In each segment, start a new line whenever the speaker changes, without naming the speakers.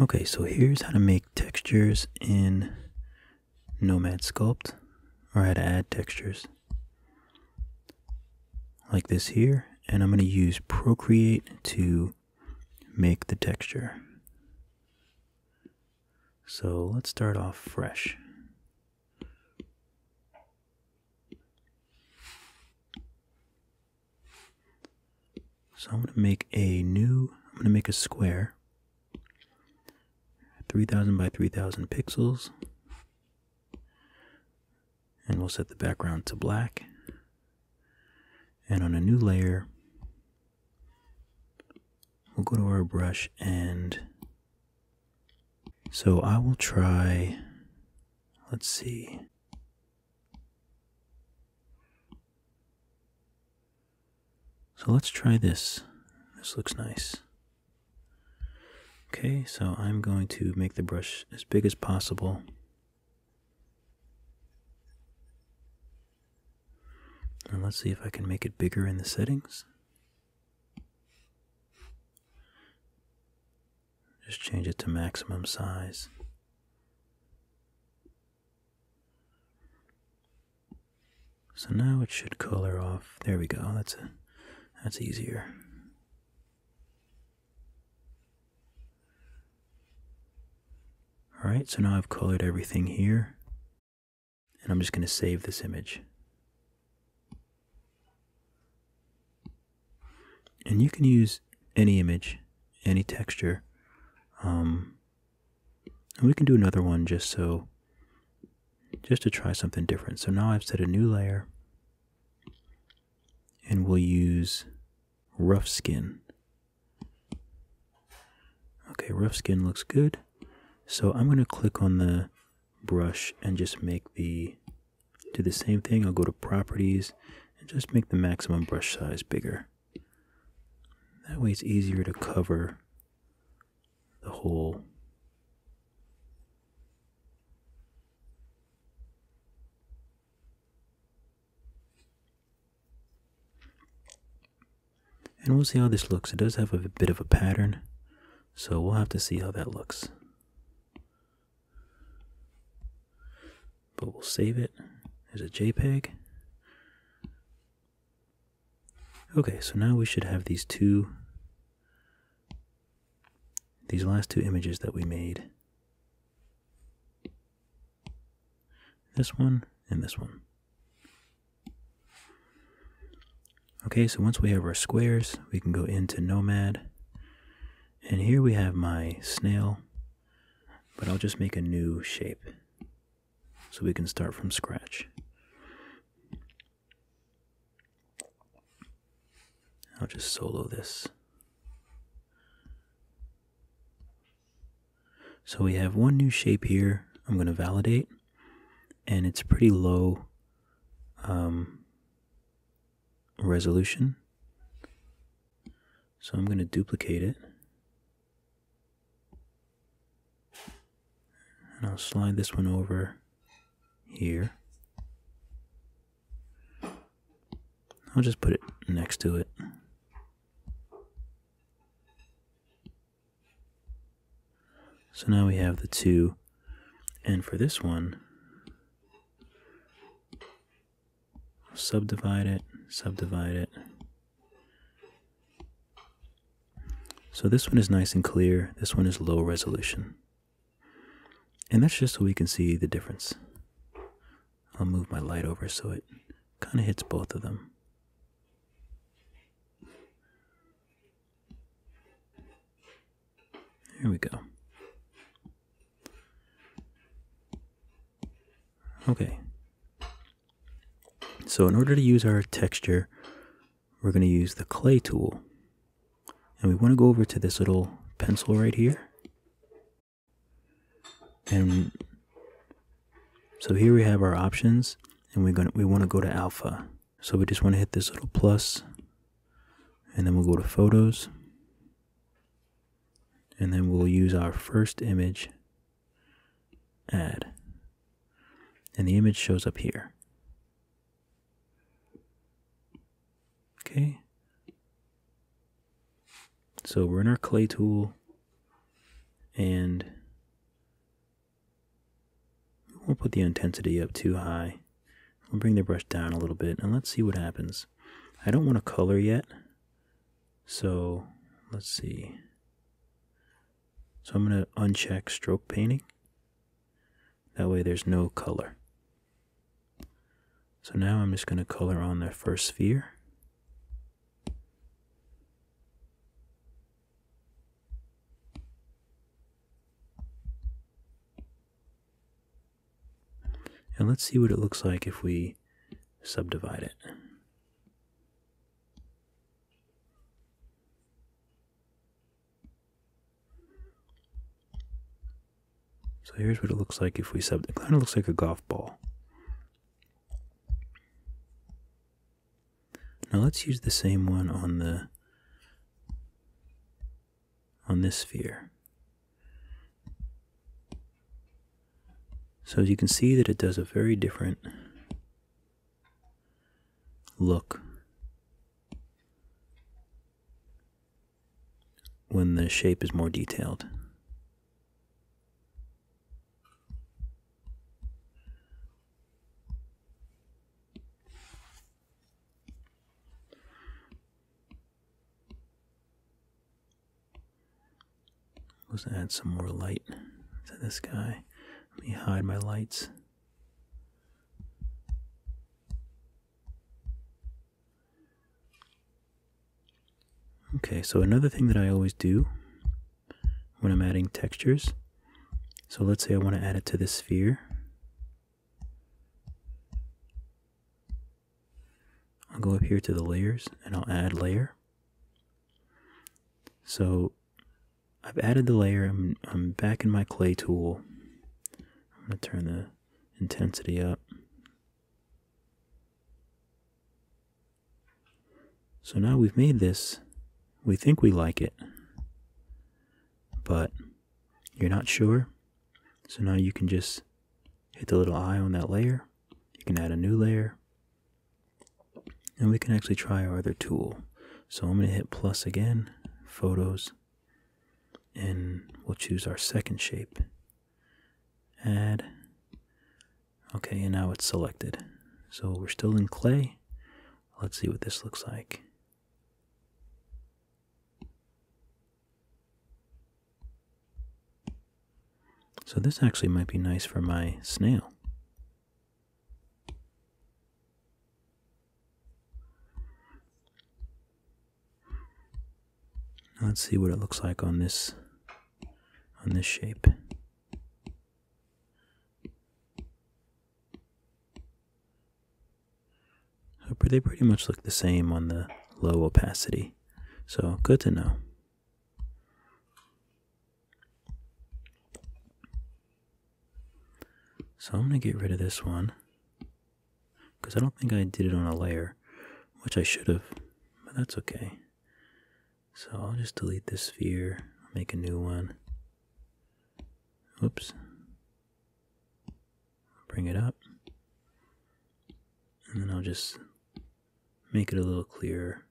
Okay, so here's how to make textures in Nomad Sculpt, or how to add textures. Like this here, and I'm going to use Procreate to make the texture. So let's start off fresh. So I'm going to make a new, I'm going to make a square. 3000 by 3000 pixels. And we'll set the background to black. And on a new layer, we'll go to our brush and so I will try, let's see. So let's try this. This looks nice. Okay, so I'm going to make the brush as big as possible. And let's see if I can make it bigger in the settings. Just change it to maximum size. So now it should color off. There we go. That's a that's easier. Alright, so now I've colored everything here. And I'm just going to save this image. And you can use any image, any texture. Um, and we can do another one just so, just to try something different. So now I've set a new layer. And we'll use rough skin. Okay, rough skin looks good. So I'm going to click on the brush and just make the, do the same thing. I'll go to properties and just make the maximum brush size bigger. That way it's easier to cover the whole And we'll see how this looks. It does have a bit of a pattern, so we'll have to see how that looks. But we'll save it as a JPEG. Okay, so now we should have these two, these last two images that we made. This one and this one. Okay, so once we have our squares, we can go into Nomad. And here we have my snail, but I'll just make a new shape so we can start from scratch. I'll just solo this. So we have one new shape here. I'm going to validate, and it's pretty low um, resolution. So I'm going to duplicate it. And I'll slide this one over here. I'll just put it next to it. So now we have the two. And for this one, subdivide it, subdivide it. So this one is nice and clear, this one is low resolution. And that's just so we can see the difference. I'll move my light over so it kind of hits both of them. Here we go. Okay. So in order to use our texture, we're going to use the clay tool. And we want to go over to this little pencil right here. And so here we have our options and we're going to, we want to go to alpha. So we just want to hit this little plus and then we'll go to photos and then we'll use our first image add and the image shows up here okay So we're in our clay tool and we won't put the intensity up too high. We'll bring the brush down a little bit and let's see what happens. I don't want to color yet. So let's see. So I'm going to uncheck stroke painting. That way there's no color. So now I'm just going to color on the first sphere. And let's see what it looks like if we subdivide it. So here's what it looks like if we sub. It kind of looks like a golf ball. Now let's use the same one on the on this sphere. So as you can see that it does a very different look when the shape is more detailed. Let's add some more light to this guy. Let me hide my lights. Okay, so another thing that I always do when I'm adding textures, so let's say I want to add it to this sphere. I'll go up here to the layers and I'll add layer. So I've added the layer. I'm, I'm back in my clay tool. I'm going to turn the intensity up. So now we've made this. We think we like it, but you're not sure. So now you can just hit the little eye on that layer. You can add a new layer. And we can actually try our other tool. So I'm going to hit plus again, photos, and we'll choose our second shape. Add. Okay, and now it's selected. So we're still in clay. Let's see what this looks like. So this actually might be nice for my snail. Let's see what it looks like on this on this shape. So they pretty much look the same on the low opacity. So good to know. So I'm going to get rid of this one because I don't think I did it on a layer, which I should have, but that's okay. So I'll just delete this sphere, make a new one. Oops. Bring it up. And then I'll just make it a little clearer.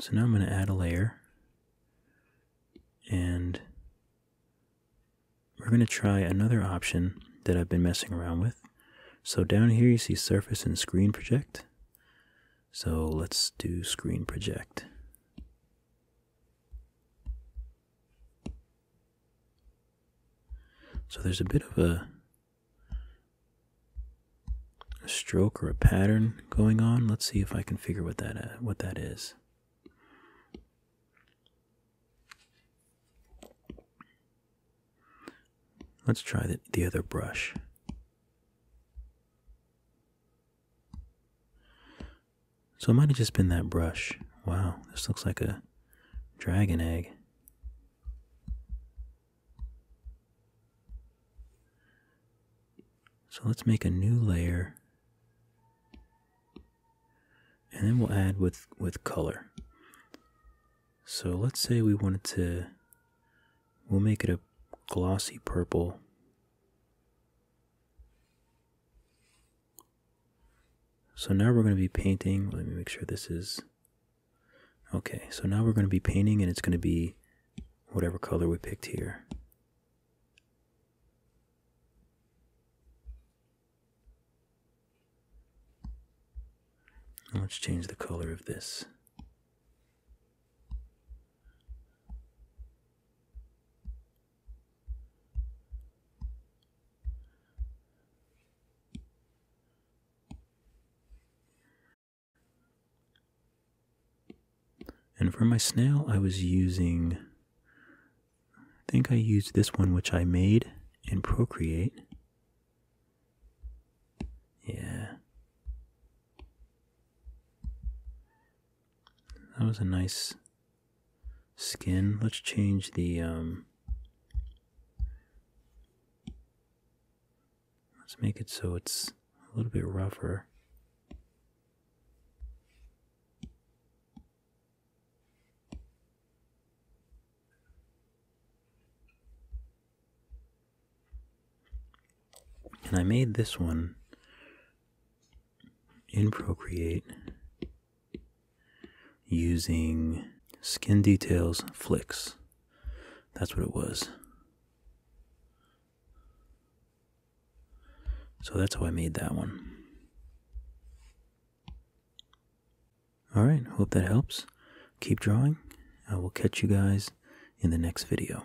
So now I'm going to add a layer. And we're going to try another option that I've been messing around with. So down here you see surface and screen project. So let's do screen project. So there's a bit of a, a stroke or a pattern going on. Let's see if I can figure what that uh, what that is. Let's try the, the other brush. So it might have just been that brush. Wow, this looks like a dragon egg. So let's make a new layer. And then we'll add with, with color. So let's say we wanted to, we'll make it a glossy purple. So now we're going to be painting. Let me make sure this is okay. So now we're going to be painting, and it's going to be whatever color we picked here. Let's change the color of this. And for my snail, I was using, I think I used this one, which I made in Procreate. Yeah. That was a nice skin. Let's change the, um, let's make it so it's a little bit rougher. And I made this one in Procreate using Skin Details Flicks. That's what it was. So that's how I made that one. Alright, hope that helps. Keep drawing. I will catch you guys in the next video.